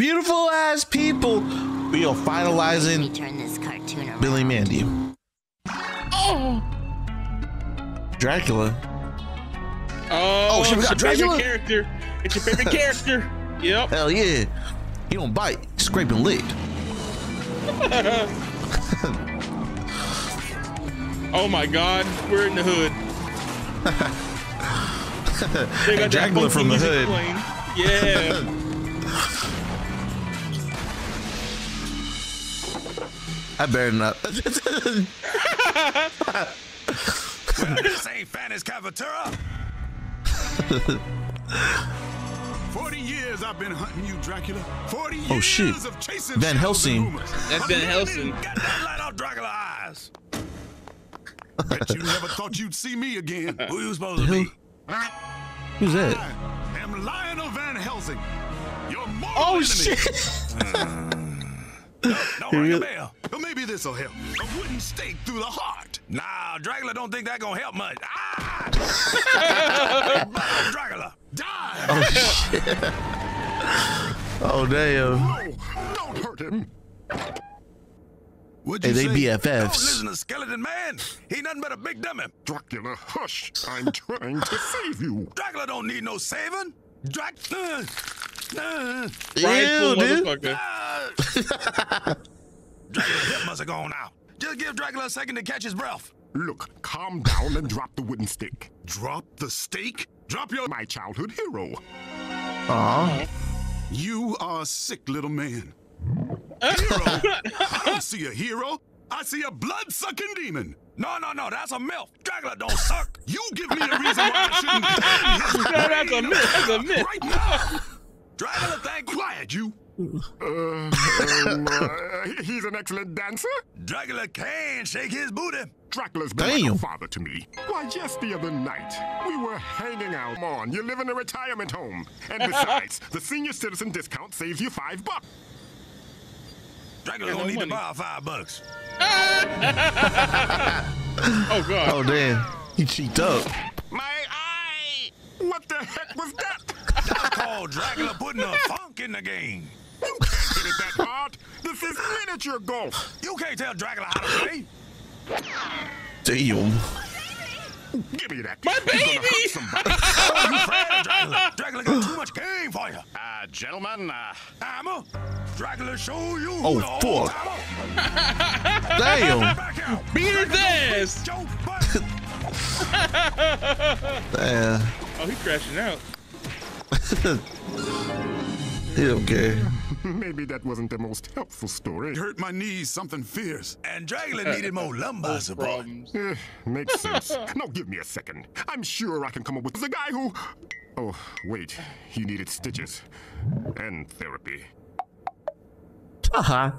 Beautiful ass people. We are Let me finalizing turn this cartoon around. Billy Mandy. Dracula. Oh, oh shit, we it's got your Dracula? favorite character. It's your favorite character. Yep. Hell yeah. He don't bite. He scrape and lick. Oh my God, we're in the hood. They got that Dracula from the hood. playing. Yeah. I better not. This ain't Fanny's Cafeteria. 40 years I've been hunting you, Dracula. 40 years Oh, shit. of chasing Van Helsing. That's Van Helsing. didn't Got that light out Dracula eyes. Bet you never thought you'd see me again. Who you supposed to Who? be? Who's that? I am Lionel Van Helsing. Your mortal Oh enemy. shit! Uh, Don't ring a bell. But maybe this'll help. A wooden stake through the heart. Nah, Dracula don't think that gonna help much. Ah! Dracula. Die. Oh damn! Oh, don't hurt him. What'd Hey, you they say? Don't BFFs. listen to Skeleton Man. He nothing but a big dummy. Dracula, hush. I'm trying to save you. Dracula don't need no saving. Drac. Uh, Prideful Ew, dude. motherfucker. uh. Dracula's hip must have gone out. Just give Dracula a second to catch his breath. Look, calm down and drop the wooden stick. Drop the stake? Drop your my childhood hero. Aw. You are a sick little man. hero? I don't see a hero. I see a blood-sucking demon. No, no, no, that's a milf. Dracula don't suck. You give me a reason why I shouldn't No, that's a myth. That's a myth. right now. Dracula, thank you. Quiet, you. Uh, um, uh, he's an excellent dancer. Dracula can shake his booty. Dracula's been like Damn. a father to me. Why, just the other night, we were hanging out. Come on, you live in a retirement home. And besides, the senior citizen discount saves you five bucks. Dracula Yeah, don't need money. to borrow five bucks. Oh God. Oh damn! He cheeked up. My eye! What the heck was that? That's called Dracula putting a funk in the game. You can't hit it that hard. This is miniature golf. You can't tell Dracula how to play. Damn. Give me that. My You're gonna baby! hurt somebody. Oh, you afraid of Dracula? Dracula got too much game for you. Uh, gentlemen, uh, Hammer, Dracula show you. Oh, the old fuck. hammer. Damn. Back out. Beat his ass. Joe Damn. Oh, he's crashing out. He don't maybe that wasn't the most helpful story. Hurt my knees, something fierce. And Dracula needed more lumbar support. problems. Eh, makes sense. now give me a second. I'm sure I can come up with the guy who. Oh, wait. He needed stitches and therapy. Uh huh.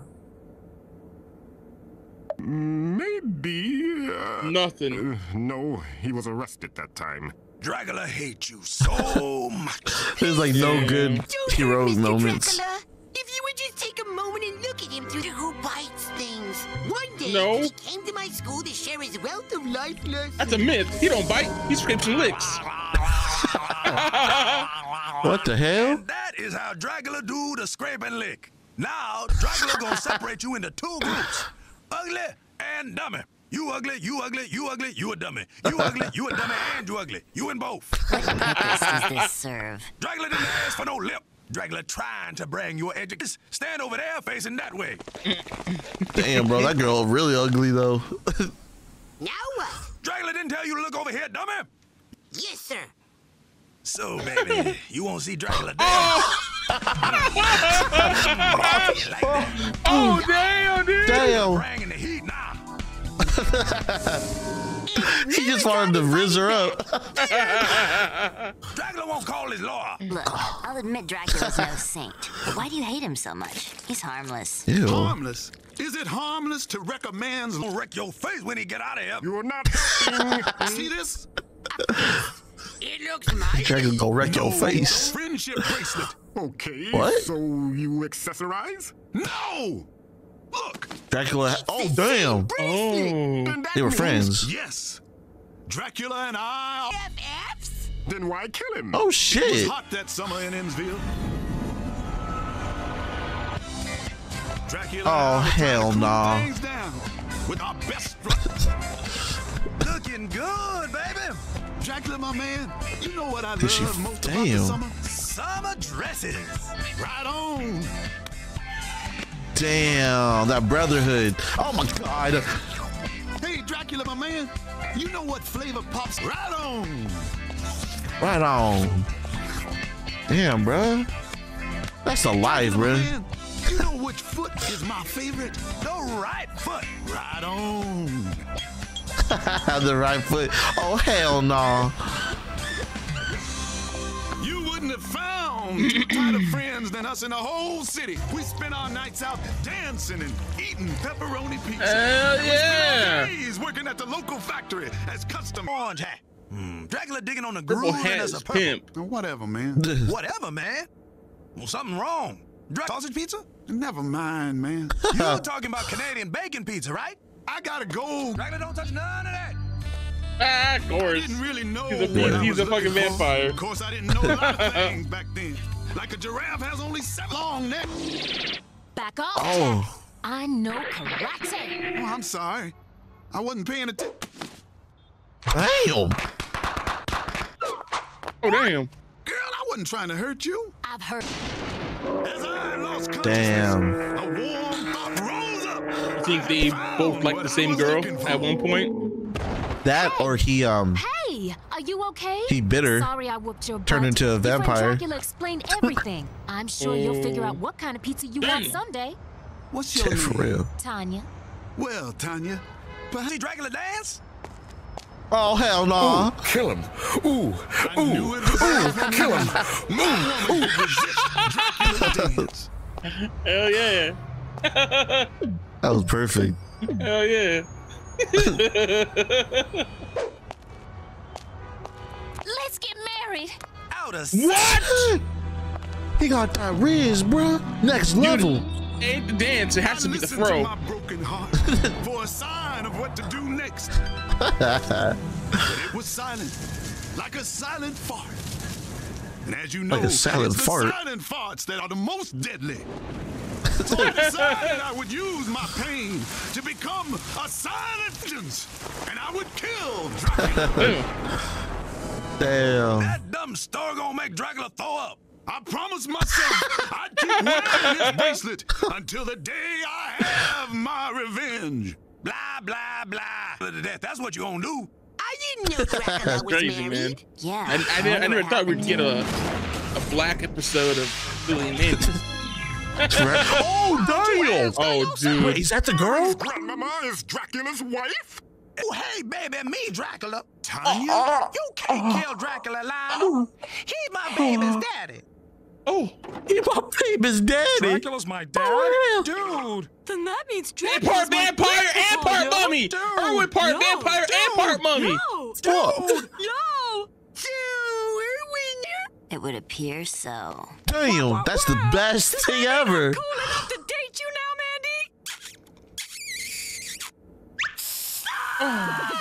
Maybe. Uh, Nothing. uh, no, he was arrested that time. Dracula hates you so much. There's like no good Don't heroic hurt Mr. moments. Dracula. If you would just take a moment and look at him through the who bites things. One day, No. he came to my school to share his wealth of life lessons. That's a myth. He don't bite. He scrapes and licks. What the hell? And that is how Dracula do the scrape and lick. Now, Dracula gonna separate you into two groups. Ugly and dummy. You ugly, you ugly, you ugly, you a dummy. You ugly, you a dummy, and you ugly. You in both. What purpose does this serve? Dracula didn't ask for no lip. Dracula trying to bring your education. Stand over there facing that way. Damn, bro, that girl really ugly though. Now what? Dracula didn't tell you to look over here, dummy. Yes, sir. So, baby, you won't see Dracula oh. dance. like. Oh damn, dude. Damn. He just wanted to rizz her up. Dracula won't call his lawyer. Look, I'll admit Dracula's no saint. But why do you hate him so much? He's harmless. Ew. Harmless. Is it harmless to wreck a man's Gonna wreck your face when he get out of here. You're not helping. See this? It looks mighty. Dragon go wreck your face. Friendship bracelet. okay. What? So you accessorize? No! Look, Dracula. Oh damn. Oh. They were friends. yes. Dracula and I FFs? Then why kill him? Oh was shit. hot that summer in Endsville. Dracula Oh, and I will try to hell cool nah. With our best foot. Looking good, baby. Dracula, my man, you know what I Did she- love most about the damn. summer? Summer dresses. Right on. Damn, that brotherhood. Oh my god. Hey, Dracula, my man, you know what flavor pops right on. Right on. Damn, bruh. That's alive, life, Dracula, bruh. man, you know which foot is my favorite? The right foot. Right on. the right foot. Oh hell no. You wouldn't have found two tighter friends than us in the whole city. We spent our nights out dancing and eating pepperoni pizza. Hell We yeah. days working at the local factory as custom. Orange hat. Hmm, Dracula digging on the Purple groove and as a purple. pimp. Now, Whatever, man. Whatever, man. Well, something wrong. Drac- sausage pizza? Never mind, man. You're talking about Canadian bacon pizza, right? I gotta go. Dracula don't touch none of that. Ah, of I course. didn't really know He's a- what I he's was a fucking for. vampire. Of course, I didn't know a lot of things back then. Like a giraffe has only seven long neck. Back off. Oh. I know karate. Oh, I'm sorry. I wasn't paying attention. Damn. Oh, damn. Girl, I wasn't trying to hurt you. I've heard. As I lost consciousness, Damn. a warm thought rose up. I think they both like the same girl at one point. That or he um Hey, are you okay? He bit her, Sorry, I whooped your butt. turned into a Your friend vampire. Dracula explained everything. I'm sure you'll figure out what kind of pizza you want someday. What's your for name? real. Tanya. Well, Tanya, perhaps See Dracula dance? Oh hell no. Kill him. Ooh, I knew it was ooh, kill him. no woman could resist Dracula's dance. Hell yeah. That was perfect. Hell yeah. Let's get married. Out of What? He got that riz, bruh. Next level. Ain't the dance. It has to be the Listen to throw. my broken heart for a sign of what to do next. but it was silent, like a silent fart. And as you know, Like a silent it's fart. the silent farts that are the most deadly. So I decided I would use my pain to become a silent vengeance, and I would kill Dracula. Damn. That dumb star gonna make Dracula throw up. I promised myself I'd keep wearing his bracelet until the day I have my revenge. Blah, blah, blah. That's what you gonna do. I didn't was Crazy, married. man. Yeah. I, I, never, I never thought we'd get a a black episode of Billy and Mandy. oh damn. Oh, dude. Wait, is that the girl? Grandmama is Dracula's wife? Oh, hey, baby, me, Dracula. Uh, Tanya? Uh, you can't uh, kill Dracula alive. He's my baby's daddy. Oh, He my baby's daddy. Dracula's my dad? Oh, Dude! Then that means Dracula's and part vampire and part mummy. Irwin part vampire and part mummy. Fuck. No. It would appear so. Damn, that's the best thing ever. Cool enough to date you now, ah,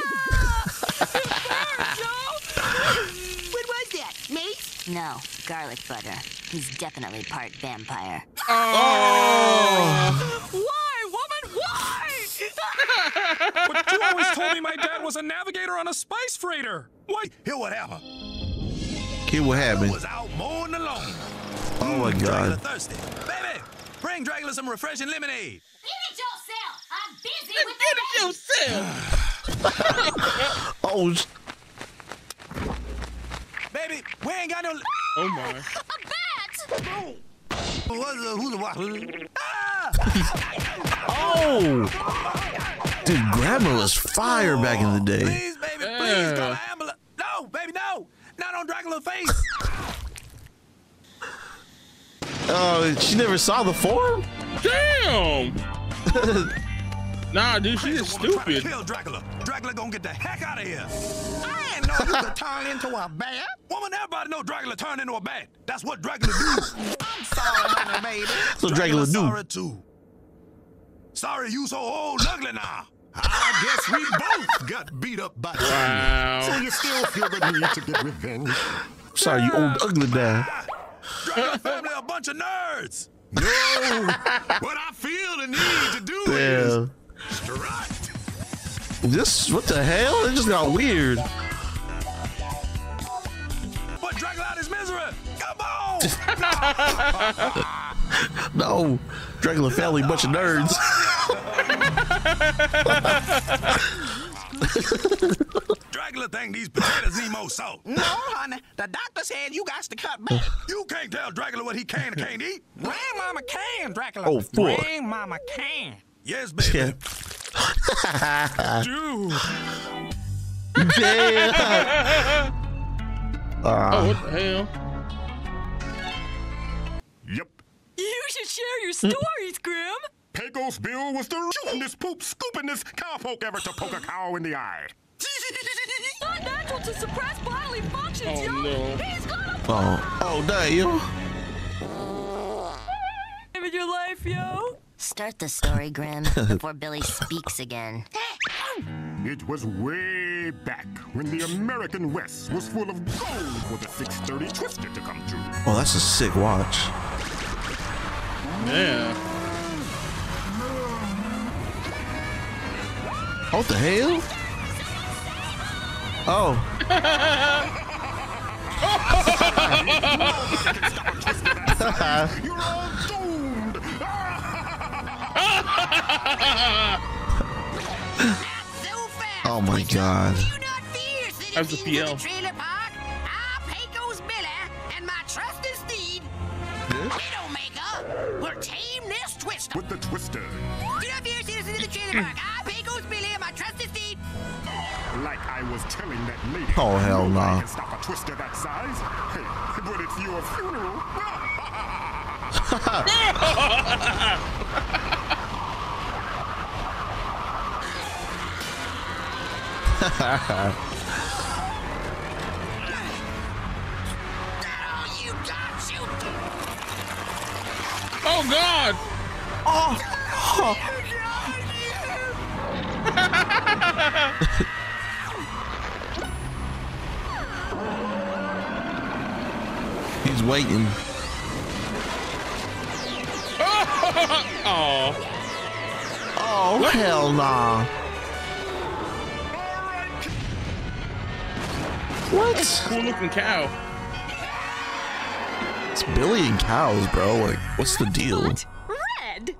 What was that? Mace? No, garlic butter. He's definitely part vampire. Oh. Mandy. Why, woman? Why? But you always told me my dad was a navigator on a spice freighter. Why? Here what happened. Kid, what I happened? was out mowing the lawn. Oh my Dracula god. thirsty. Baby, bring Dracula some refreshing lemonade. Get it yourself. I'm busy with Get it yourself. Oh, sh- Baby, we ain't got no. Oh my. a bat. What's the, who's the what? Ah! oh. Dude, grandma was fire back in the day. Please, baby, please, Yeah. call an ambulance. No, baby, no. Not on Dracula's face. Oh, she never saw the form? Damn. nah, dude, she is Woman trying to stupid. Kill Dracula. Dracula gonna get the heck out of here. I ain't know you could turn into a bat. Woman, everybody know Dracula turned into a bat. That's what Dracula do. I'm sorry, honey, baby. So Dracula do. Sorry too. Sorry you so old and ugly now. I guess we both got beat up by Wow. So you still feel the need to get revenge? Sorry, you old ugly dad. Dracula family a bunch of nerds. No, what I feel the need to do Damn. is strut. This what the hell? It just got weird. Put Dracula is his misery. Come on. No, Dracula family, bunch of nerds. Dracula think these potatoes need more salt. No, honey. The doctor said you got to cut back. You can't tell Dracula what he can and can't eat. Grandmama can, Dracula. Oh, fuck. Grandmama can. Yes, baby. Yeah. Dude. Damn. Oh, what the uh. hell? Yep. You should share your stories, Grim. Pecos Bill was the shooting this poop, scooping this cowpoke ever to poke a cow in the eye. Not natural to suppress bodily functions, Oh, yo. no. He's gonna Oh, oh, damn. live your life, yo. Start the story, Grim, before Billy speaks again. It was way back when the American West was full of gold for the 630 Twister to come true. Oh, that's a sick watch. Yeah. What the hell? Oh, oh my God. Do not fear, How's the PL? I'm Pecos Billy and my trusted steed, Widowmaker, will tame this twister. With the Twister, Do not fear, citizens of the trailer park. I'm Pecos Billy and my trusted steed. like I was telling that lady. Oh, hell nobody nah. can stop a Twister that size. Hey, but it's your funeral. Oh, got you. Oh he's waiting. Oh, Oh, hell nah. What? cool looking cow. It's Billy and cows, bro. Like, what's the deal? Red.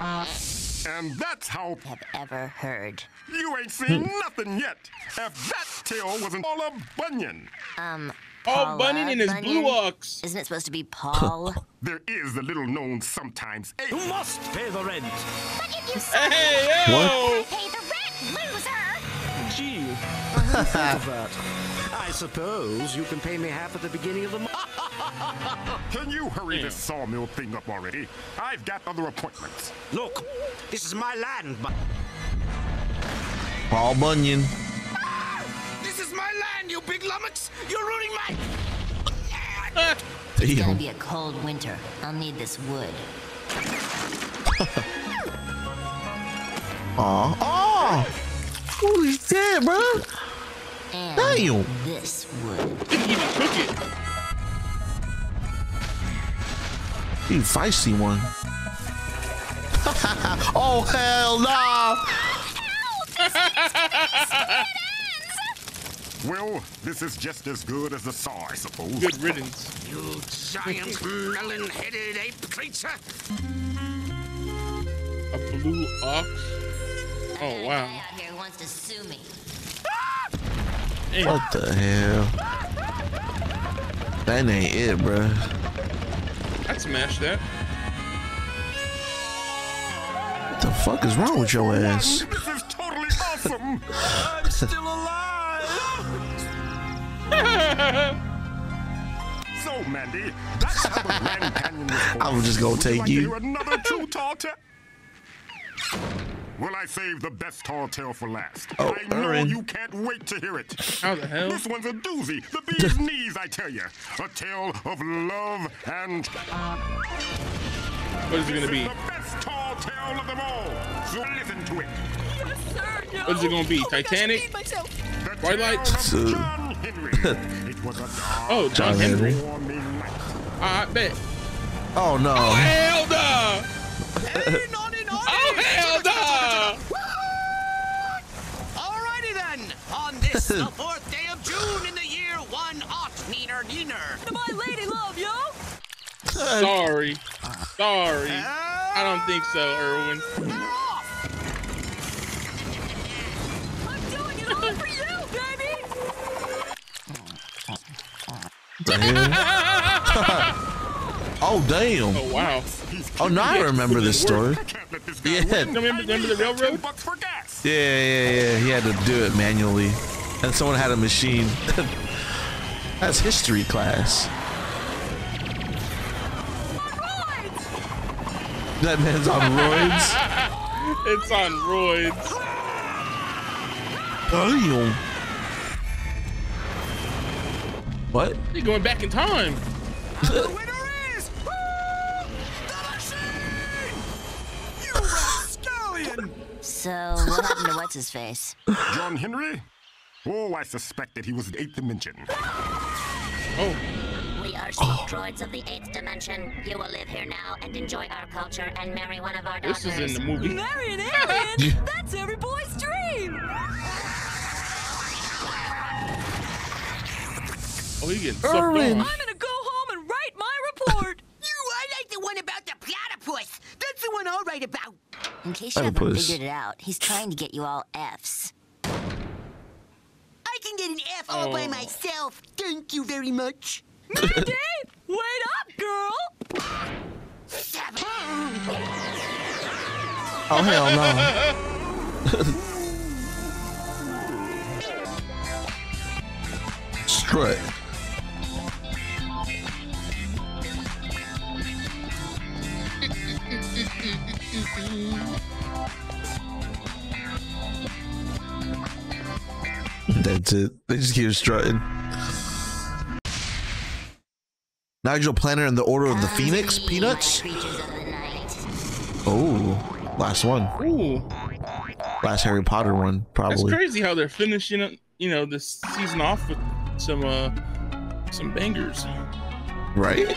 and that's how Have ever heard. you ain't seen nothing yet. If that tail wasn't all a bunion. Um, Oh, Bunyan and his Bunyan? blue ox. Isn't it supposed to be Paul? There is the little known sometimes You must pay the rent. Look at you, Hey, yo! Pay the rent, loser! Gee, I hadn't thought of that. I suppose you can pay me half at the beginning of the month. Can you hurry this sawmill thing up already? I've got other appointments. Look, this is my land, but Paul Bunyan. Ah, this is my land, you big lummox. You're ruining my. It's gonna be a cold winter. I'll need this wood. Aw. Oh! Holy shit, bro. And Damn. this wood. Didn't even cook it. You feisty one. oh, hell nah. Well, this is just as good as the saw, I suppose. Good riddance. You giant melon-headed ape creature. A blue ox. Oh wow. guy out here wants to sue me. Damn. What the hell? That ain't it, bro. I'd smash that. What the fuck is wrong with your ass? This is totally awesome. I'm still alive. so, Mandy, that's how the Grand Canyon was formed. I was just gonna take like you. hear another true tall tale? Well, I saved the best tall tale for last. Oh, I know Aaron. you can't wait to hear it. How the hell? This one's a doozy. The bee's knees, I tell you. A tale of love and. What is it gonna be? Is the best tall tale of them all. So listen to it. Yes, sir. No. What is it gonna be? Oh my gosh, I Titanic? peed myself. The Twilight? tale uh, John Henry. it was a Oh, John Henry. stormy night. I bet. Oh no. Oh Hell no! Hey, naughty, naughty! Oh hell no! Alrighty then, on this, the fourth day of June in the year one ought neener neener. My lady love, yo! Sorry. Sorry. I don't think so, Irwin. They're off! I'm doing it all for you, baby! Oh damn. Oh wow. Oh, now I remember this story. Can't let this guy Yeah. Remember, remember the railroad? Bucks for gas. Yeah, yeah, yeah. He had to do it manually, and someone had a machine. That's history class. That man's on roids. It's on roids. Damn. What? You're going back in time. The winner is Woo! the machine! You rapscallion! So, what happened to what's his face? John Henry? Oh, I suspected he was in eighth dimension. Oh, We are oh. sneak droids of the eighth dimension. You will live here now and enjoy our culture and marry one of our this daughters. is in the movie. Marry an alien? That's every boy's dream! Oh, he getting sucked Irwin. on. I'm gonna go home and write my report! You, I like the one about the platypus. That's the one I'll write about. In case you haven't Platypus. figured it out, he's trying to get you all Fs. I can get an F all by Oh. myself. Thank you very much. Mandy! Wait up, girl! Oh hell no. Strut. That's it. They just keep strutting. Nigel Planter and the Order of the Phoenix Come to me, Peanuts. my creatures of the night. Oh, last one. Ooh, Last Harry Potter one, that's probably. crazy how they're finishing it. You know, this season off with some uh some bangers. Right?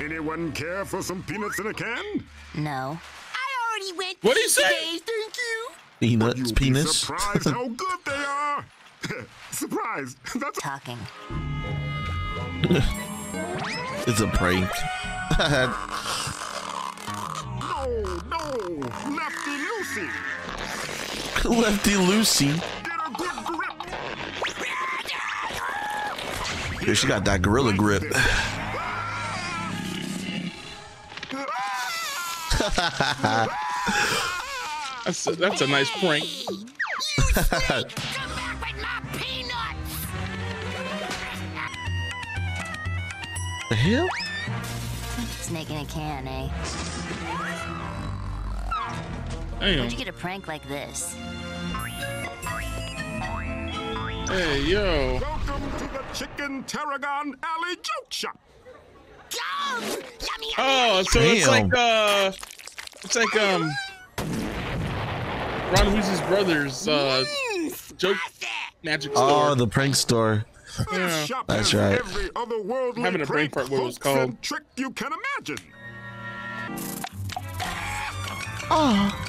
Anyone care for some peanuts in a can? No. I already went What do you say? Thank you. Peanuts, penis. be surprised how good they are. surprised. That's Talking. It's a prank. no, no, Lefty Lucy. Lefty Lucy. Get a good grip. Yeah, she got that gorilla grip. Ah! That's a, that's a nice prank. You snake! Come back with my peanuts! the hell? Snake in a can, eh? Damn. Where'd you get a prank like this? Hey yo. Welcome to the Chicken Tarragon Alley Joke Shop. Yum! Yummy, yummy, Oh, so it's like uh, it's like um, Ron Weasley's brothers uh joke magic store. Oh, the prank store. Yeah. That's right. every otherworldly Having a brain prank, fart what it was called. trick you can imagine. Oh,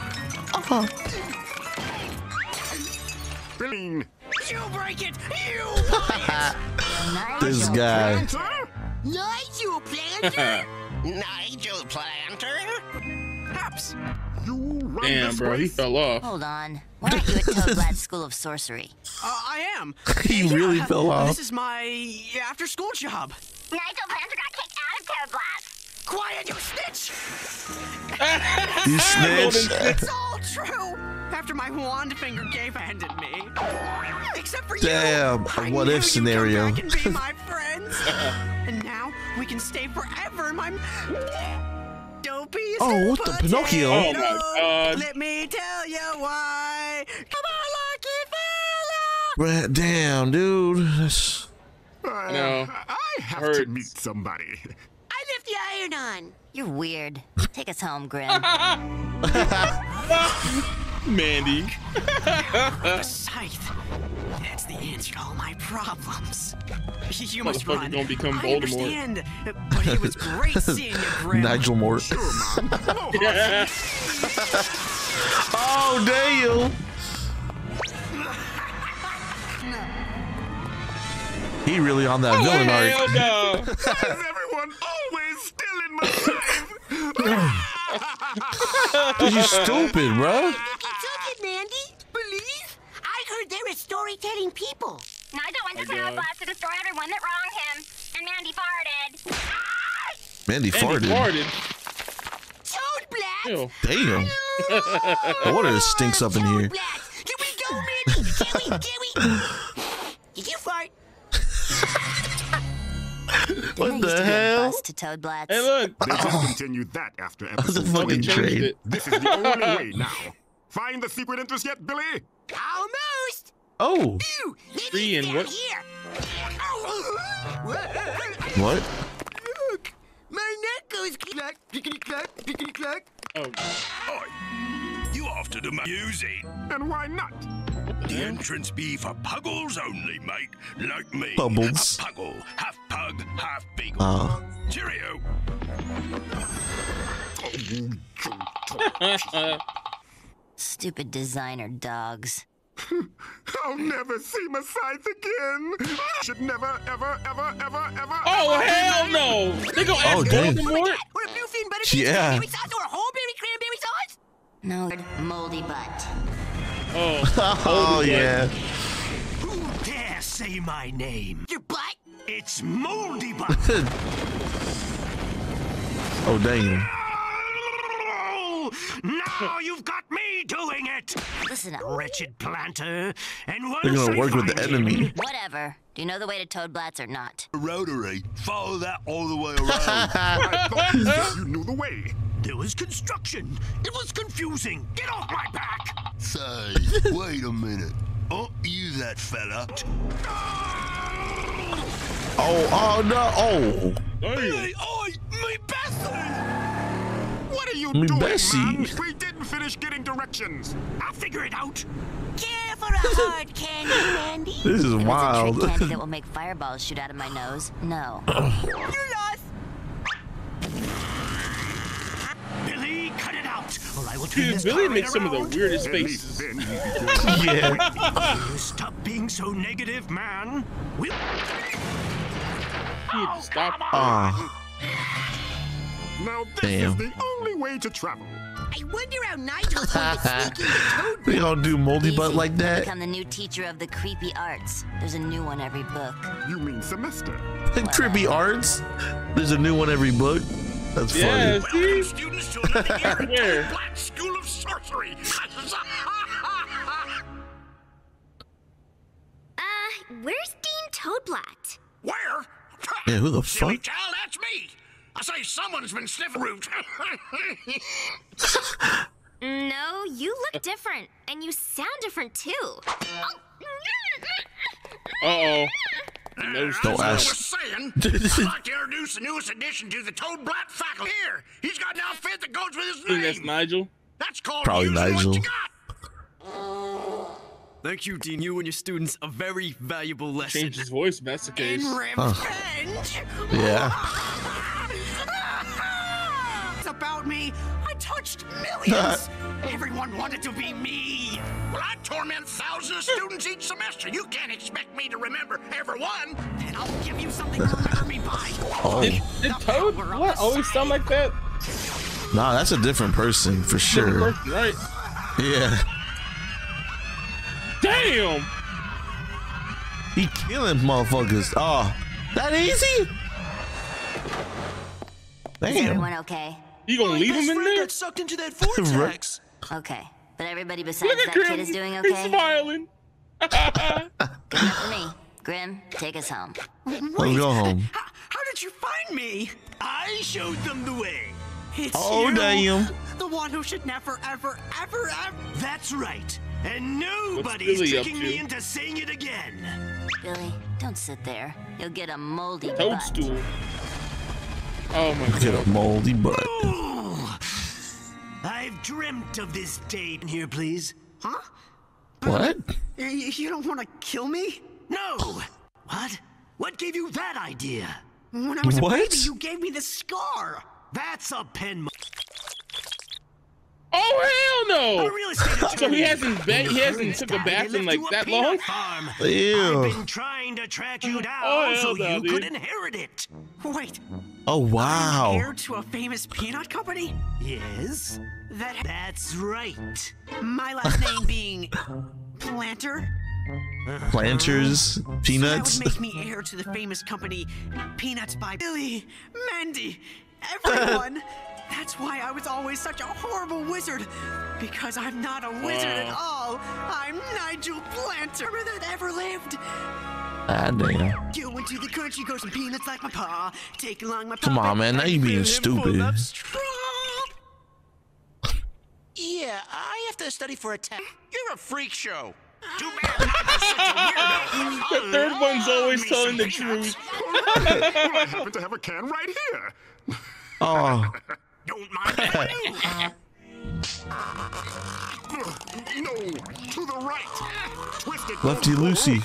Billing. You break it! You buy This guy. Answer? it! Nigel Planter! Nigel Planter? Perhaps. You run Damn, this bro, he fell off. Hold on. Why aren't you at Toadblatt's School of Sorcery? Uh, I am. He really fell off. This is my after-school job. Nigel Planter got kicked out of Terrorblast. Quiet, you snitch! You snitch. It's all true! After my wand finger gave handed me. Except for Damn, you! a I what knew if you'd scenario. Come back and be my friends. and now we can stay forever in my dopey Oh, what the Pinocchio? Oh my god. Let me tell you why. Come on, lucky fella! Right, Damn, dude. That's- Uh, No. I have to meet somebody. I left the iron on. You're weird. Take us home, Grim. Mandy. The scythe. That's the answer to all my problems. You must Motherfucker run. gonna become I Voldemort. understand, but it was great seeing you, Grim. Nigel Mort. oh damn! He really on that Oh, villain hell arc. no. Why is everyone always still in my life? Cause you stupid, bro. Took it, Mandy. Believe? I heard they're a storytelling people. Nigel went to My Toad God. Blast to destroy everyone that wronged him, and Mandy farted. Mandy And he farted. farted. Toad Blast. Ew. Damn. No wonder it stinks up in Toad here. Blast. Here we go, Mandy. Can we? Can we? Did you fart? What Didn't I used the to be a hell? to Toadblatt's. Hey, look. They discontinued that after The episode fucking trade. This is the only way now. Find the secret interest yet, Billy? Almost. Oh, Ew. Maybe Three and what? here. what? Look, my neck goes clack, clickety clack, clickety clack. Oh, Oi, you after the music? And why not? The entrance be for puggles only, mate. Like me. Bubbles. A puggle, half pug, half beagle. Oh, Cheerio. Stupid designer dogs. I'll never see my sights again. Should never, ever, ever, ever, ever. oh ever hell no. They gonna Oh, ask dang. Voldemort? Or a bluefin butterbean Yeah. cranberry sauce or a whole berry cranberry sauce? No. Moldy butt. Oh. oh, oh yeah. Who dare say my name? Your butt? It's Moldy Butt. Oh damn. now you've got me doing it. Listen up. Wretched planter. And once They're gonna I work with the find him, enemy. Whatever. Do you know the way to Toadblatt's or not? Rotary. Follow that all the way around. I thought you said you knew the way. There was construction. It was confusing. Get off my back. Say, wait a minute. Oh, you that fella. Oh, oh no. Oh, Damn. oi, me Bessie! What are you Me doing, Bessie. man? We didn't finish getting directions. I'll figure it out. Care for a hard candy, Mandy? this is If it's a wild. trick candy that will make fireballs shoot out of my nose. No. you lost. Billy, cut it out, or I will turn Dude, this Billy car makes some of the around. weirdest At least faces. then you'd be good. yeah. You stop being so negative, man. We'll... He had to stop. Ah, Now this Damn. is the only way to travel. I wonder how Nigel's going to sneak into Toad they gonna do moldy butt like that? Become the new teacher of the creepy arts. There's a new one every book. You mean semester? Creepy arts. There's a new one every book. That's Yeah, funny. see? Students to another year at Black School of Sorcery. Uh, where's Dean Toadblatt? Where? Yeah, who the Silly fuck? child, that's me. I say someone's been sniffing root. No, you look different, and you sound different too. Uh-oh. As Don't I ask. was saying, I'd like to introduce the newest addition to the Toadblatt faculty. Here, he's got an outfit that goes with his I think that's. Nigel. That's called Probably Nigel. Thank you, Dean. You and your students a very valuable lesson. Changed his voice, if that's the case. Revenge. Yeah. It's about me. I touched millions. Everyone wanted to be me. Well, I torment thousands of students each semester. You can't expect me to remember everyone. And I'll give you something to remember me by. Oh, Did, did Toad what, always sound like that? nah, that's a different person for sure. Person, right? Yeah. Damn! He killing motherfuckers. Oh, that easy? Is Damn. everyone okay? You gonna leave him in there? got sucked into that vortex. Okay. But everybody besides Look at that Grim. kid is doing He's okay? smiling. Good enough for me. Grim, take us home. Let's go home. How, how did you find me? I showed them the way. It's Oh, you. damn. The one who should never, ever, ever, ever. That's right. And nobody's Billy tricking me into saying it again. Billy, don't sit there. You'll get a moldy butt. Toadstool. Oh my Get god. a moldy butt. Ooh. I've dreamt of this day. Here, please. Huh? What? You, you don't want to kill me? No! What? What gave you that idea? When I was What? a baby, you gave me the scar. That's a pen. Mo- Oh hell no! A real So he hasn't ba- he hasn't took a bath in like that long. Farm. Ew. I've been trying to track you oh, down Oh, so hell no, you dude. could inherit it. Wait, Oh wow. heir to a famous peanut company? Yes, That that's right. my last name being Planter? Planters, That peanuts. would make me heir to the famous company Peanuts by Billy, Mandy, everyone. That's why I was always such a horrible wizard. Because I'm not a wizard at all. I'm Nigel Planter that ever lived. Ah damn. Going to the country, grow some peanuts like my pa. Take along my Come on, man. Now you being fill him full stupid. Yeah, I have to study for a test. You're a freak show. Too bad such a. The third one's always telling the peanuts. truth. well, I happen to have a can right here. Oh. Don't mind that. No, to the right. Twist it. Lefty Lucy.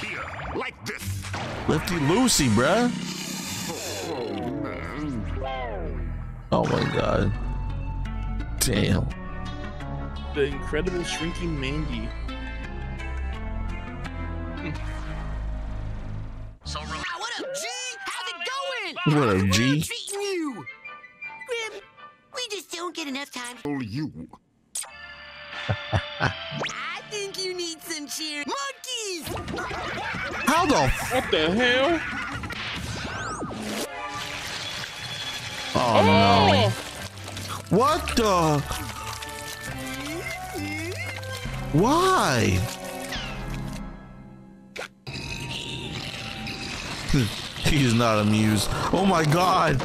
Here, like this. Lefty Lucy, bruh. Oh. Oh my god. Damn. The incredible shrinking Mandy. Ah, what up, G? How's it going? What up, G? The? What the hell? oh no. Oh. What the? Why? he is not amused. Oh my god.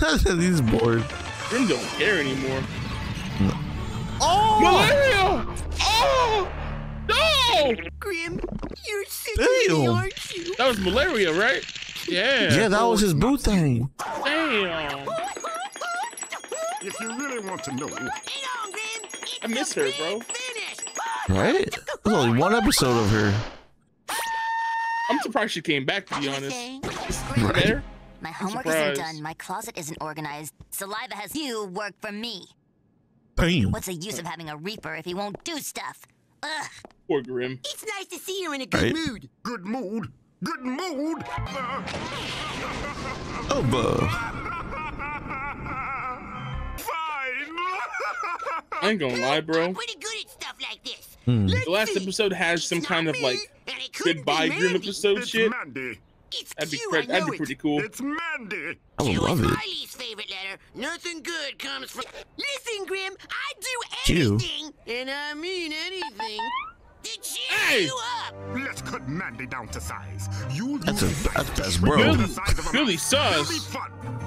He's bored. Grim don't care anymore. Oh! Malaria! Sick Damn. of me, aren't you? That was malaria, right? Yeah. Yeah, that was his boo thing. Damn. If you really want to know, Hang on, Grim. It's I miss her, bro. Finish. Right? There's only one episode of her. I'm surprised she came back, to be honest. Right. There? My homework isn't done. My closet isn't organized. Saliva has you work for me. Bam. What's the use of having a reaper if he won't do stuff? Ugh. Poor Grim. It's nice to see you're in a good Right. mood. good mood. Good mood. Oh, buh. Fine. I ain't gonna lie, bro. I'm pretty good at stuff like this. Hmm. The last see. episode has some It's kind not of like me, and it couldn't goodbye Grim episode it's shit. Mandy. It's That'd be cute, cra- I that'd know be it. pretty cool. It's Mandy. I would It was love it. my least favorite letter. Nothing good comes from. Listen, Grim, I do Chew. anything, and I mean anything, to cheer Hey! you up. Let's cut Mandy down to size. You That's a use that's that best to bro. shrink Billy- the size of a Billy mouse. It'll sus.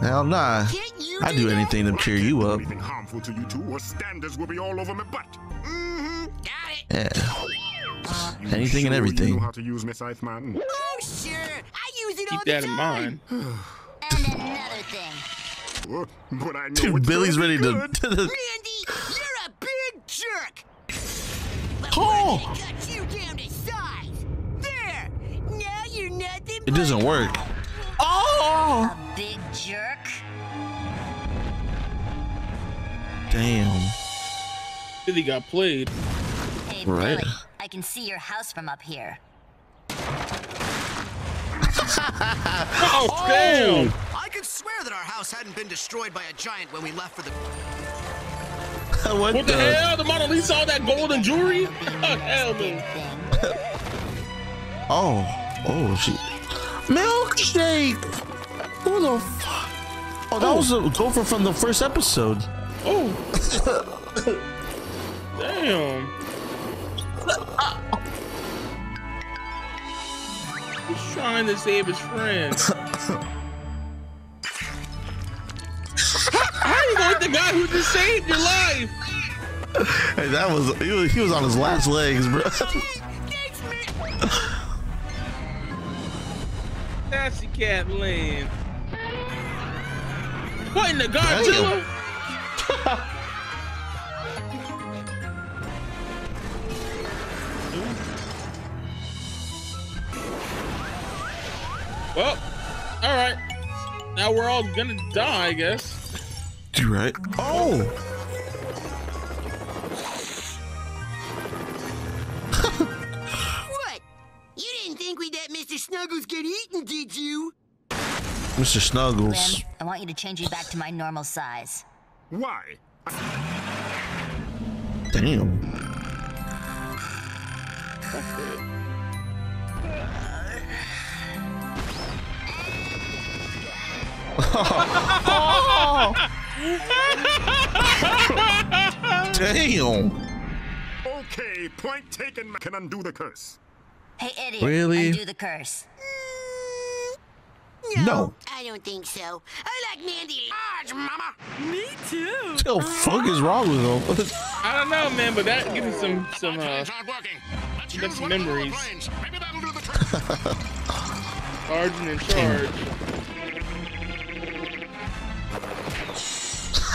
Hell nah. Can't I do that? anything to cheer you up. Anything harmful to you two, or standards will be all over my butt. Mm-hmm. Got it. Yeah. You Anything sure and everything. You know how to use Miss Iceman? Oh, sure. I use it all Keep the that in mind. And another thing. Uh, But I know Dude, Billy's gonna ready be to. Randy, you're a big jerk. But Oh. cut you down to size. There. Now you're nothing It doesn't work. Oh! A big jerk? Damn. Billy got played. Hey, Right. Billy, I can see your house from up here. Oh, damn! I could swear that our house hadn't been destroyed by a giant when we left for the. what, What the hell? The Mona Lisa, all that gold and jewelry? Oh, hell no. Oh. Oh, she. Milkshake! Who the fuck? Oh, that was a oh. gopher from the first episode. Oh. Damn. He's trying to save his friend. How do you gonna hit the guy who just saved your life? Hey, that was he, was he was on his last legs, bro. Sassy Cat Land. What in the Godzilla? Well, all right. Now we're all gonna die, I guess. You right? Oh, What? You didn't think we'd let Mr. Snuggles get eaten, did you? Mr. Snuggles. Grim, I want you to change you back to my normal size. Why? Damn. Damn. Okay, point taken. Can undo the curse. Hey, idiot. Really? Undo the curse. No. I don't think so. I like Mandy large, Mama. Me too. What the fuck is wrong with him? I don't know, man, but that gives me some some uh some memories. Sergeant in charge.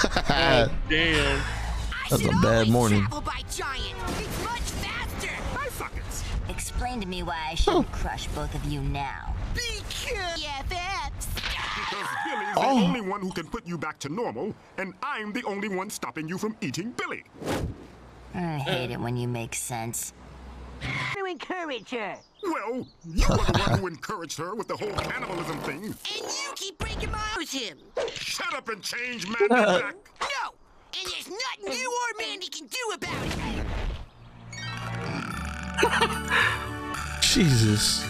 Oh, damn. That's a bad morning. By giant. It's much faster. Eye sockets. Explain to me why I shouldn't crush both of you now. Because BFFs. Because Billy's Oh. the only one who can put you back to normal, and I'm the only one stopping you from eating Billy. I hate it when you make sense. To encourage her. Well, you were the one who encouraged her with the whole cannibalism thing. And you keep breaking my with him. Shut up and change Mandy uh. back. No! And there's nothing you or Mandy can do about it. Jesus.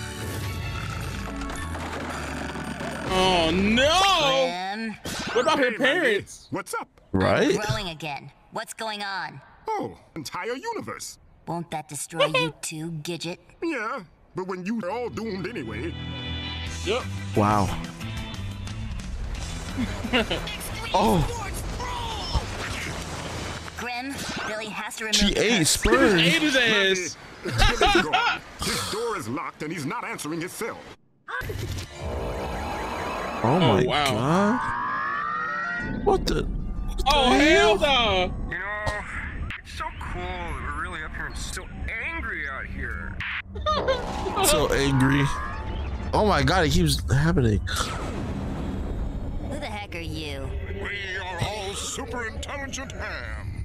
Oh no! Grim, What about her parents? What's up? Right? growing again. What's going on? Oh, entire universe. Won't that destroy you too, Gidget? Yeah, but when you are all doomed anyway. Yep. Wow. Oh, Grim, Billy has to remove she ate curse. sperm. Ate his ass. His door is locked and he's not answering his cell. Oh my oh, wow. god. What the? Oh hell no! You know, it's so cool that we're really up here and so angry out here. So angry. Oh my god, it keeps happening. Who the heck are you? We are all super intelligent ham.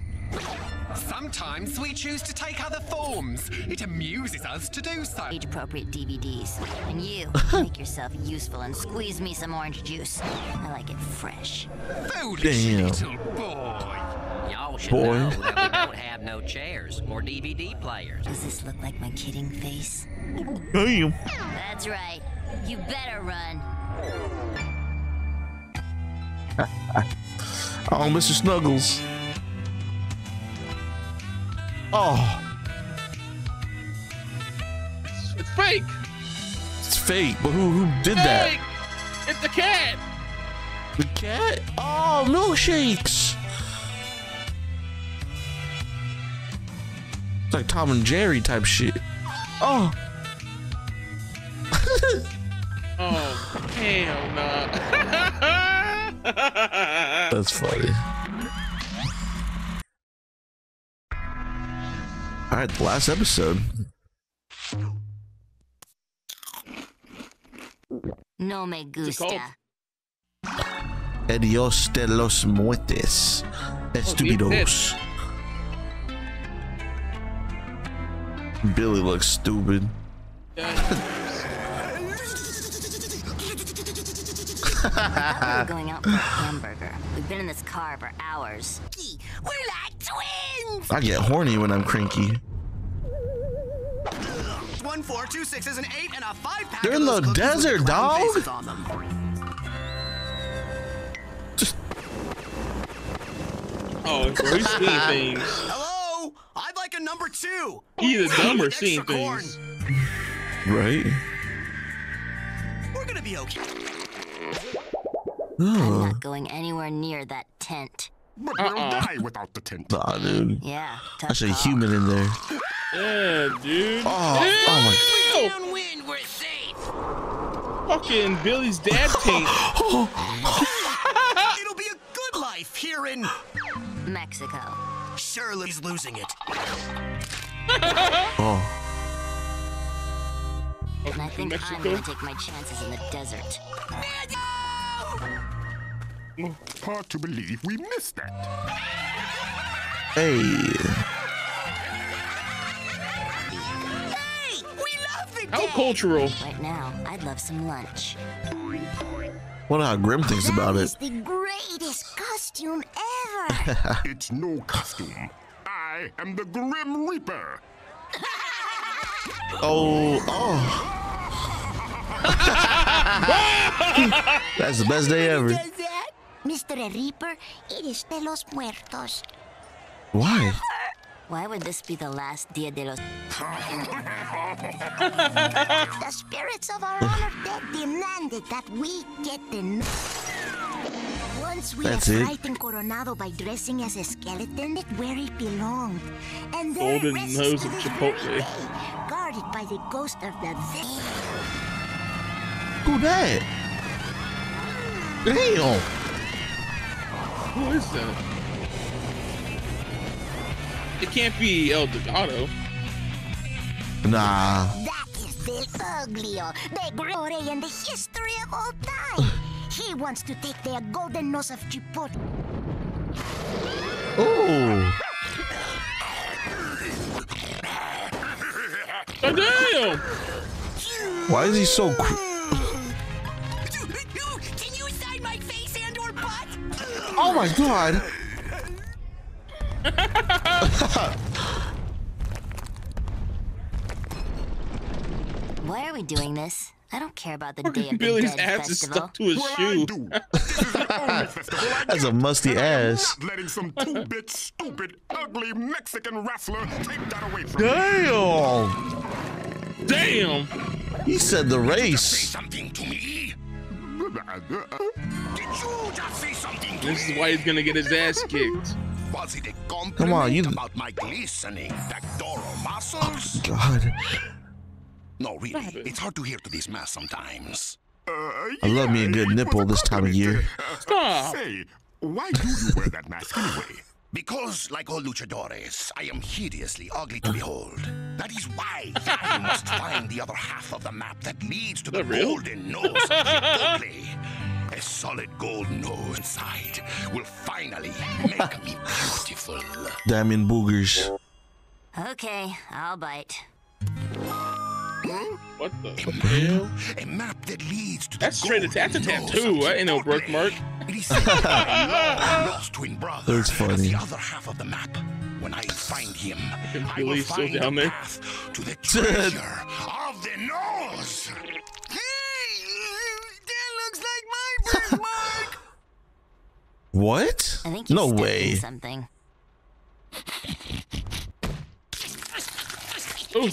Sometimes we choose to take other forms. It amuses us to do so. Age appropriate DVDs. And you, make yourself useful and squeeze me some orange juice. I like it fresh. Foolish Damn. little boy. Y'all should Boy. know that we don't have no chairs or DVD players. Does this look like my kidding face? Damn. That's right. You better run. Oh, Mr. Snuggles. Oh, It's fake. it's fake. But who who did that? It's the cat. The cat? Oh, milkshakes. It's like Tom and Jerry type shit. Oh. Oh hell no! That's funny. All right, the last episode. No me gusta. Adios de los muertes. Oh, Estupidos. Billy looks stupid. We were going out for a hamburger. We've been in this car for hours. We're like twins! I get horny when I'm cranky. One, four, two sixes, an eight, and a five pack. They're in the desert, dog. faces. Oh, bro, he's seeing things. Hello, I'd like a number two. Either dumb or With seeing things. Right? We're gonna be okay. Oh. I'm Oh. not going anywhere near that tent. But we'll uh-uh. die without the tent. Nah, dude. Yeah, tough That's a call. human in there. Yeah, dude. Oh, oh Ew! Downwind, we're safe! Fucking Billy's dad taint. It'll be a good life here in Mexico. Shirley's losing it. Oh. And I think I'm gonna take my chances in the desert. Hard to believe we missed that. Hey. Hey! We love the How cultural. Right now, I'd love some lunch. Wonder how Grim thinks about it. It's the greatest costume ever. it's no costume. I am the Grim Reaper. Oh, oh. That's the best day ever. Mr. Reaper, it is de los muertos. Why? Why would this be the last Dia de los... the spirits of our honored dead demanded that we get the... Once we That's had it? frightened Coronado by dressing as a skeleton, it where he belonged. And there Golden nose of Chipotle. day, guarded by the ghost of the... Who that? Damn. Who is that? It can't be El Delgado. Nah. That is the uglio, the glory and the history of all time. he wants to take their golden nose of Chipotle. Oh. Oh, damn! Why is he so? Cr- Can you sign my face and or butt? oh my god. Why are we doing this? I don't care about the Day of Billy's the Dead ass is stuck to his shoe. That's a musty ass. Not letting some two-bit, stupid, ugly Mexican wrestler take that away from Damn. Damn. He said the race. Something to me? Did you just say something to This me? is why he's gonna get his ass kicked. Was it a compliment Come on, you- about my glistening pectoral oh, muscles? God. No, really, it's hard to hear to this mask sometimes. Uh, I love me a good nipple this time of year. Uh, Stop. Say, why do you wear that mask anyway? Because, like all luchadores, I am hideously ugly to behold. That is why I must find the other half of the map that leads to the That golden nose of Chipotle. A solid gold nose inside will finally make me beautiful. Damn Boogers. Okay, I'll bite. What the, what hell? A map that leads to That's the straight a golden tattoo nose tattoo. of That ain't no birthmark. It is said that my long-lost twin brother That's funny. the other half of the map. When I find him, I will Billy's still find down the there. path to the treasure of the nose. That looks like my birthmark. What? I think No way. something. Ooh.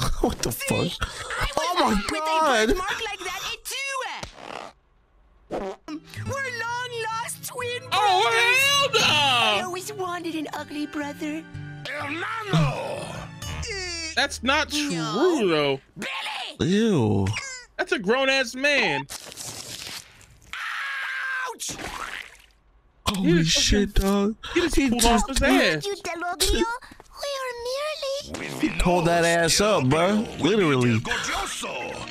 what the fuck? Oh my god. like too. Um, we're long lost twin oh, brothers. Oh, hell I always wanted an ugly brother. Hernando! Uh, That's not true, No. though. Ew. Uh. That's a grown ass man. Ouch! Holy shit, dog. He just pulled off his ass. You Delogrio? We are merely... he pulled that ass up, bro. Literally.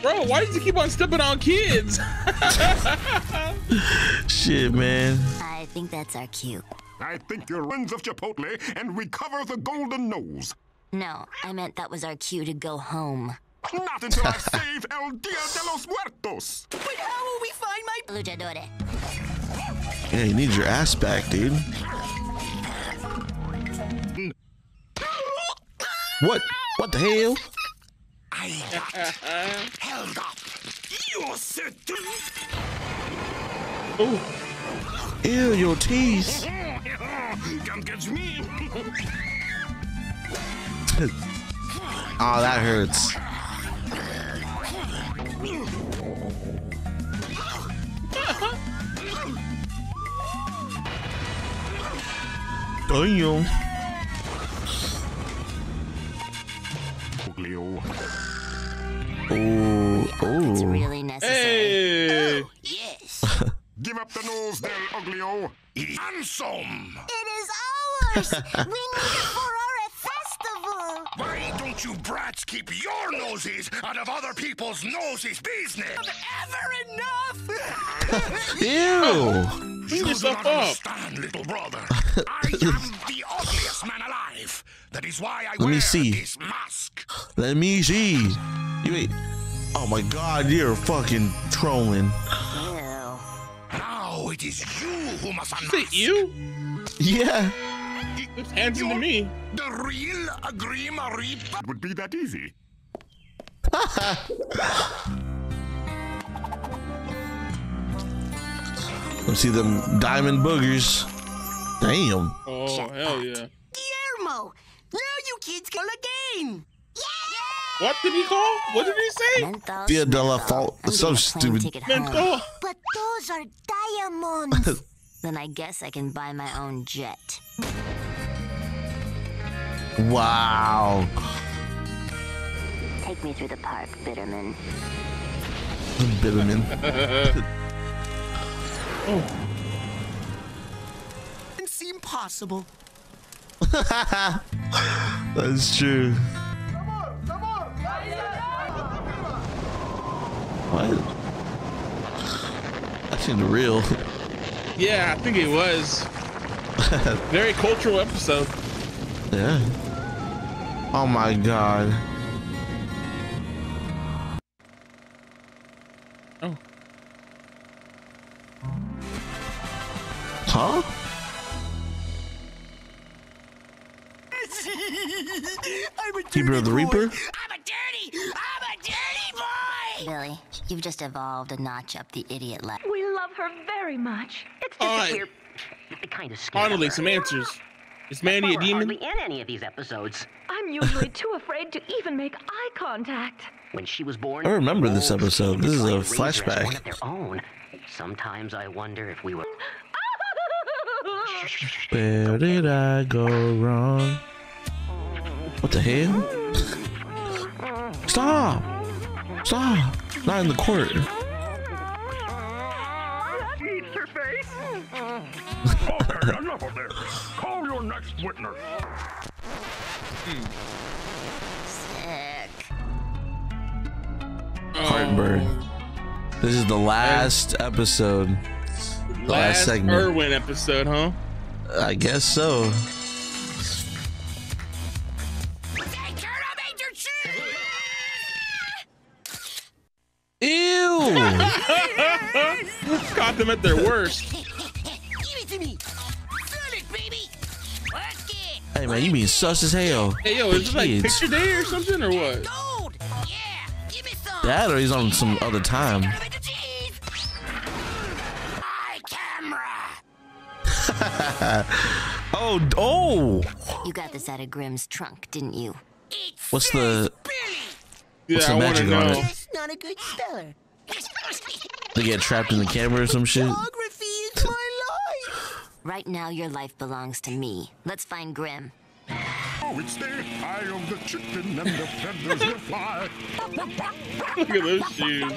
Bro, why does he keep on stepping on kids? Shit, man. I think that's our cue. I think you're friends of Chipotle and recover the golden nose. No, I meant that was our cue to go home. Not until I save El Dia de los Muertos. But how will we find my Luchadore. Yeah, you need your ass back, dude. What? What the hell? I got held up. You said to oh, Ew, your teeth. Come catch me. Oh, that hurts. Damn. Oglio. Oh, It's oh. really necessary. hey. Oh, yes. Give up the nose, Del Oglio. handsome. it is ours! we need it for our festival! Why don't don't you brats keep your noses out of other people's noses business? Ever enough! Ew. You do yourself not up. understand, little brother. I am the ugliest man alive. That is why I Let me wear see. this mask. Let me see. You ain't. Oh my God, you're fucking trolling. Now it is you who must Is unmask. it you? Yeah. It's handsome to me. The real Grim Reaper. It would be that easy. Let's see them diamond boogers. Damn. Oh hell yeah. Guillermo! Now you kids go again! What did he call? What did he say? Menthos, Dia de la fault. So getting a plane stupid. ticket home. Menthol. But those are diamonds. then I guess I can buy my own jet. Wow. Take me through the park, Bitterman. Bitterman. It seemed possible. That's true. What? That seemed real. Yeah, I think it was. Very cultural episode. Yeah. Oh my god. Oh. Huh? I'm a Keeper of the Reaper? I'm a dirty! I'm a dirty boy! Billy, you've just evolved a notch up the idiot ladder. We love her very much. It's just All that we're kind of scared. Finally, her. some answers. Is Mandy a we're demon? hardly in any of these episodes. I'm usually too afraid to even make eye contact. When she was born, I remember this episode. This is a tried to raise her as flashback. one of their own. Sometimes I wonder if we were. Where did I go wrong? What the hell? Stop! Stop! Not in the court. Eats her face. okay, enough of this. Call your next witness. Hmm. Sick. Heartburn. This is the last episode. The last, Last segment. Irwin episode, huh? I guess so. Caught them at their worst. Give it to me! Feel it, baby! Work it! Hey man, you being sus as hell. Hey yo, is this like picture day or something or what? Gold! Yeah! Give me some! That or he's on some other time. Oh, oh! You got this out of Grim's trunk, didn't you? What's the Yeah, what's the I wanna know. That's not a good speller. They get trapped in the camera or some shit? My life! Right now, your life belongs to me. Let's find Grim. Oh, it's the eye of the chicken and the feathers will fly. Look at those shoes.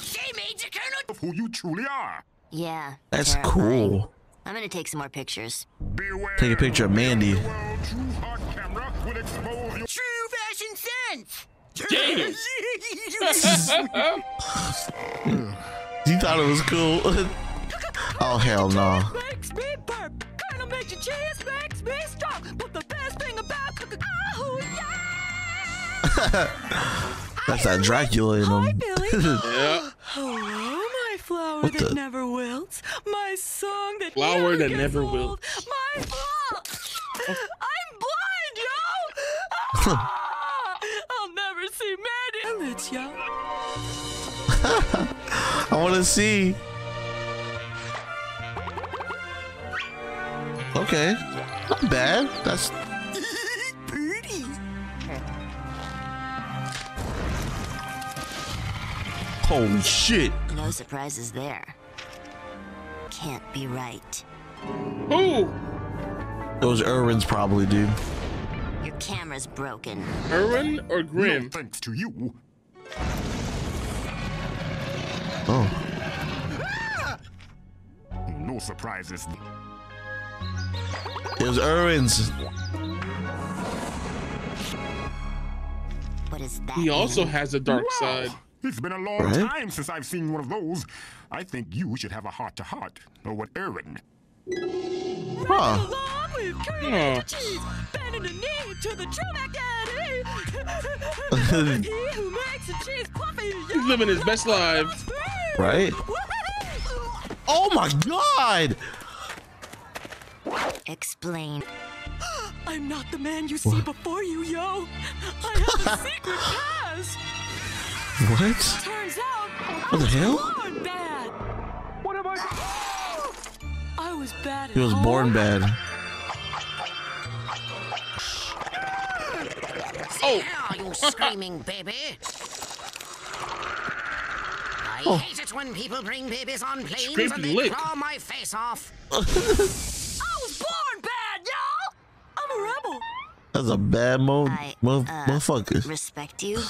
Say, Major Colonel! Of who you truly are. Yeah. That's terrifying. cool. I'm gonna take some more pictures. Beware. Take a picture of Mandy. The true camera will expose your True fashion sense! Damn. You thought it was cool? oh hell no. Makes me burp. Colonel Major Cheese makes me strong. But the best thing about yeah! That's that Dracula in him. Yeah. Hello, my flower What that the- never wilts. My song that Flower never that never wilts. My flower. I'm blind, yo. Ah! I'll never see Mandy. Alicia. I want to see. Okay, not bad. That's Pretty! holy shit. No surprises there. Can't be right. Who? Those Irwins probably, dude. Your camera's broken. Irwin or Grim? No, thanks to you. Oh. Ah. No surprises. It was Irwin's. What is that? He also has a dark wow. side. It's been a long right? time since I've seen one of those. I think you should have a heart to heart. Or what, Erwin? Huh. huh and cheese, bending the knee to the Trumac Daddy. he who makes the cheese puffy. He's living his best life. Right? Oh my god! Explain. I'm not the man you see before you, yo. I have a secret past. What? Turns out, What the hell? born bad. What am I? I was bad. He was born bad. Oh. Now, you screaming baby. I Oh. hate it when people bring babies on planes Scraped and and they lick. claw my face off. I was born bad, yo. I'm a rebel. That's a bad mo, I, mo uh, motherfucker. Respect you,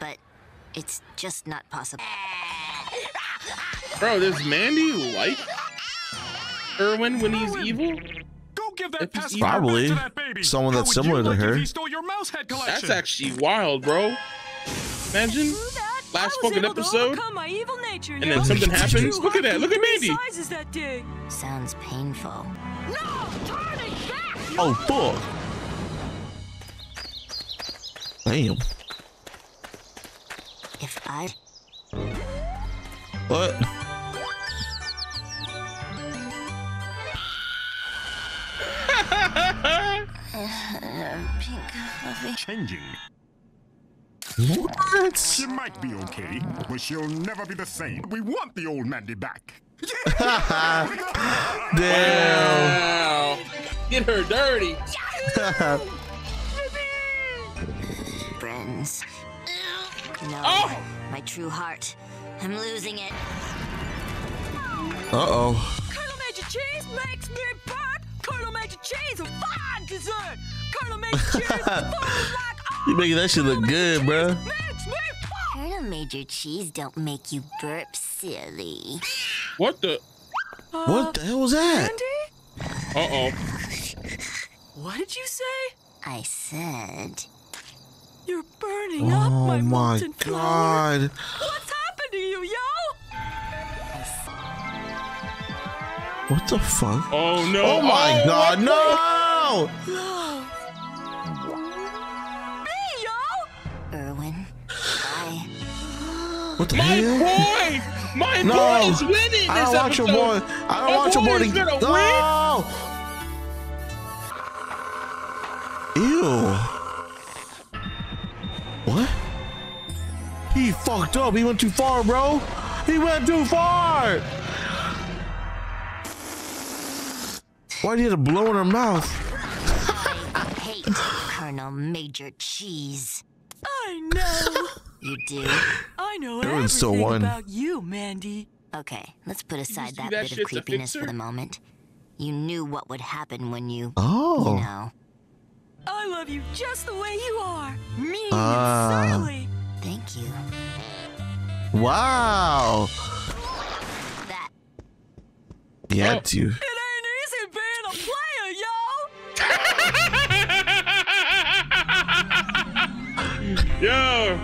but it's just not possible. Bro, does Mandy like Irwin when he's evil? Go give that If Probably to that baby. someone How that's similar to her. He stole your mouse head collection. That's actually wild, bro. Imagine last I was fucking episode. my evil nature, and yo. then something happens. Look at that. Look at three Mandy. That day. Sounds painful. No, turn it back. Oh fuck! Damn. If I What? Pink fluffy. Changing. What? She might be okay, but she'll never be the same. We want the old Mandy back. Damn. Wow. Get her dirty. Friends. No, Oh! my true heart. I'm losing it. Uh oh. Colonel Major Cheese makes me burn. Colonel Major Cheese, a fine dessert. Colonel Major Cheese, food You making that shit look good, bruh. makes Colonel Major Cheese don't make you burp, silly. What the? What the hell was that? Andy? Uh oh. What did you say? I said. You're burning up Oh my, my molten flower. What's happened to you, yo? What the fuck? Oh no. Oh my Oh, god, what no! What the My hell? boy! My No! boy is winning I this don't want your episode. boy. I don't My want your boy boy to is gonna No! Ew. What? He fucked up. He went too far, bro. He went too far. Why did he have to blow in her mouth? I hate Colonel Major Cheese. I know. You do? I know Everyone everything still won. about you, Mandy. Okay, let's put aside that, that bit of creepiness for the moment. You knew what would happen when you, Oh. you know. I love you just the way you are. Mean Ah. and surly. Thank you. Wow. That He had to. It ain't easy being a player, yo. Yo,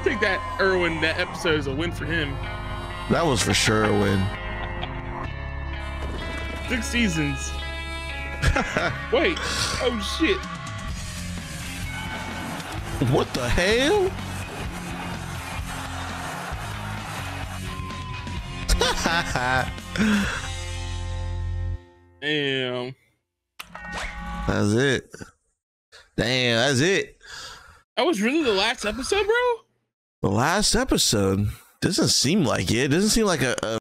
I think that Irwin that episode is a win for him. That was for sure a win. Six seasons. Wait. Oh shit. What the hell? Damn. That's it. Damn, that's it. That was really the last episode, bro. The last episode doesn't seem like it. Doesn't seem like a, a